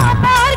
Bye.